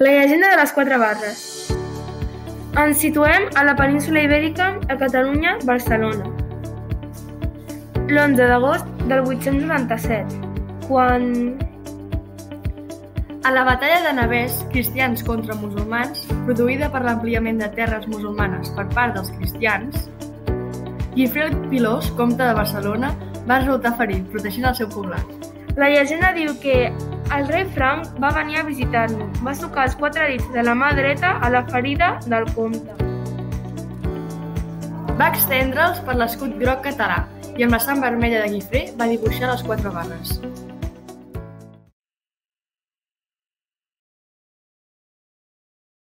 La llegenda de les quatre barres. Ens situem a la península Ibèrica, a Catalunya, Barcelona. L'11 d'agost del 897, quan... A la batalla de Navès, cristians contra musulmans, produïda per l'ampliament de terres musulmanes per part dels cristians, Guifreu Pilós, comte de Barcelona, va resultar ferit, protegint el seu poblat. La llegenda diu que el rei Franc va venir a visitar-nos, va sucar els quatre dits de la mà dreta a la ferida del comte. Va extendre'ls per l'escut groc català i amb la sang vermella de Guifré va dibuixar les quatre barres.